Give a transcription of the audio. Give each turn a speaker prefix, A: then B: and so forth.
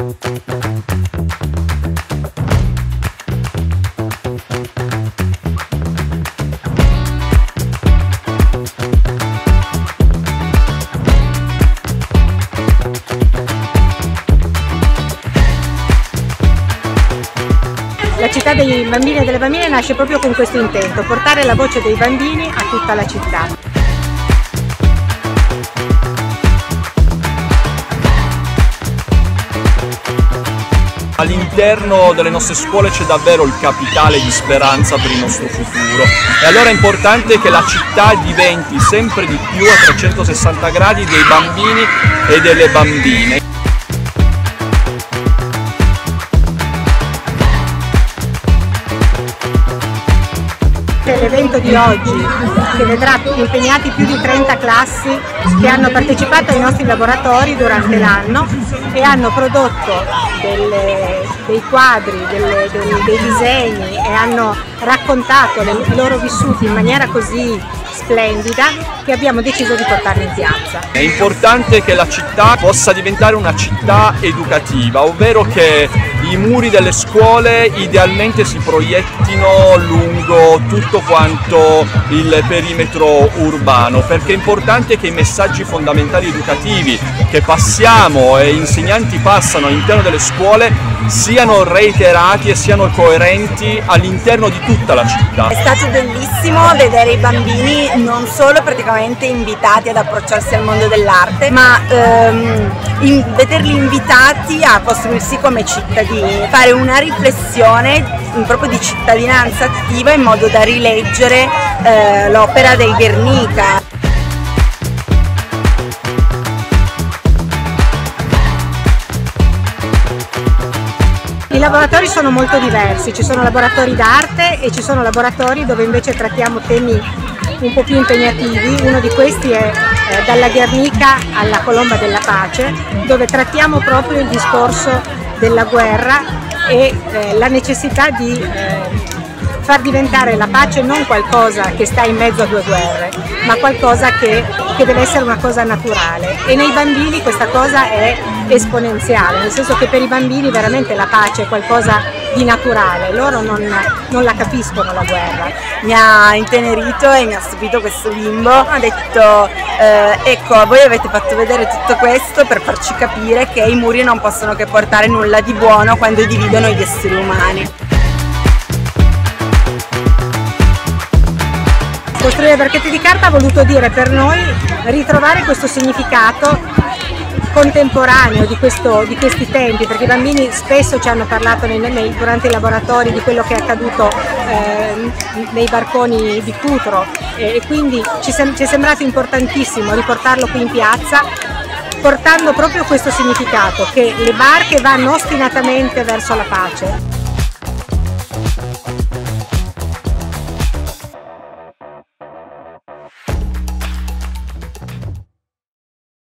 A: La città dei bambini e delle bambine nasce proprio con questo intento, portare la voce dei bambini a tutta la città.
B: All'interno delle nostre scuole c'è davvero il capitale di speranza per il nostro futuro e allora è importante che la città diventi sempre di più a 360 gradi dei bambini e delle bambine.
A: L'evento di oggi che vedrà impegnati più di 30 classi che hanno partecipato ai nostri laboratori durante l'anno e hanno prodotto delle, dei quadri, delle, dei, dei disegni e hanno raccontato le, i loro vissuti in maniera così splendida che abbiamo deciso di portarli in piazza.
B: È importante che la città possa diventare una città educativa, ovvero che i muri delle scuole idealmente si proiettino lungo tutto quanto il perimetro urbano, perché è importante che i messaggi fondamentali educativi che passiamo e insegnanti passano all'interno delle scuole siano reiterati e siano coerenti all'interno di tutta la città.
C: È stato bellissimo vedere i bambini non solo praticamente invitati ad approcciarsi al mondo dell'arte, ma ehm, in, vederli invitati a costruirsi come cittadini, fare una riflessione proprio di cittadinanza attiva in modo da rileggere eh, l'opera del Guernica.
A: I laboratori sono molto diversi, ci sono laboratori d'arte e ci sono laboratori dove invece trattiamo temi un po' più impegnativi, uno di questi è eh, dalla Guernica alla Colomba della Pace, dove trattiamo proprio il discorso della guerra e eh, la necessità di eh, far diventare la pace non qualcosa che sta in mezzo a due guerre, ma qualcosa che, che deve essere una cosa naturale. E nei bambini questa cosa è esponenziale, nel senso che per i bambini veramente la pace è qualcosa di naturale, loro non, non, la capiscono la guerra.
C: Mi ha intenerito e mi ha stupito questo bimbo, ha detto eh, ecco voi avete fatto vedere tutto questo per farci capire che i muri non possono che portare nulla di buono quando dividono gli esseri umani.
A: Costruire barchette di carta ha voluto dire per noi ritrovare questo significato contemporaneo di, questo, di, questi tempi, perché i bambini spesso ci hanno parlato nei, nei, durante i laboratori di quello che è accaduto eh, nei barconi di Cutro e, e quindi ci, sem ci è sembrato importantissimo riportarlo qui in piazza portando proprio questo significato, che le barche vanno ostinatamente verso la pace.